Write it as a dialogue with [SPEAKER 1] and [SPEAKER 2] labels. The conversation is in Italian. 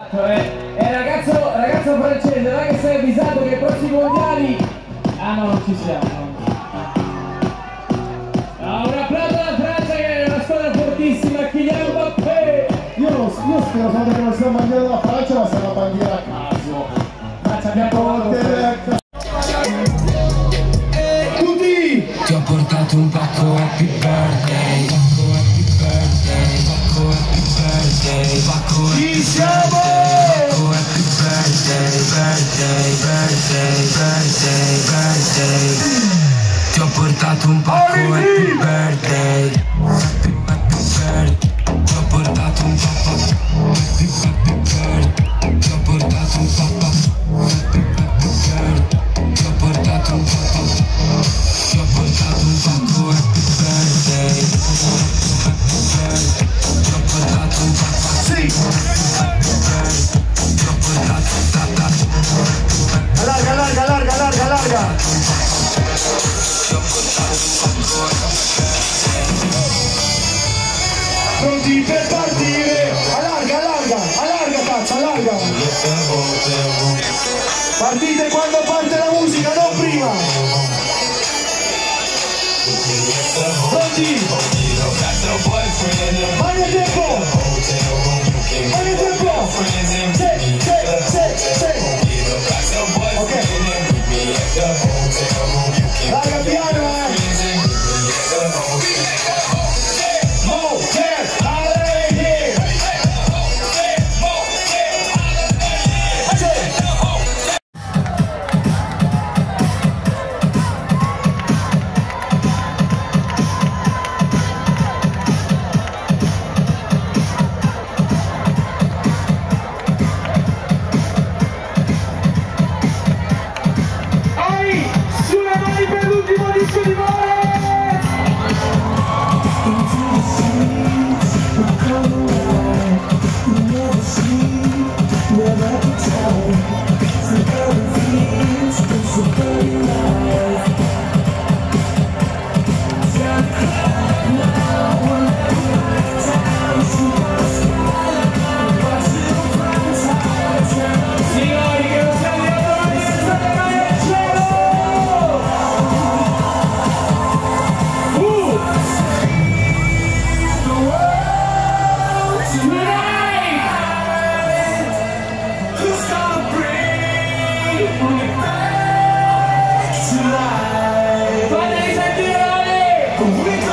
[SPEAKER 1] Eh, eh, ragazzo, ragazzo francese, vai che sei avvisato che i prossimi mondiali... Ah no, non ci siamo. Ah, un applauso alla Francia che è una squadra fortissima, Kylian Mbappé!
[SPEAKER 2] Io, non- io spero soltanto che non sia una bandiera della Francia, ma sia una bandiera a caso.
[SPEAKER 1] Francia abbiamo provato.
[SPEAKER 2] Tutti!
[SPEAKER 3] Ti ho portato un pacco happy birthday Pacco happy birthday Pacco happy birthday Pacco happy
[SPEAKER 2] Ci siamo!
[SPEAKER 3] Portato un pacco happy
[SPEAKER 2] Pronti per partire! Allarga, allarga, allarga faccia, allarga! Partite quando parte la musica, non prima! Pronti? Big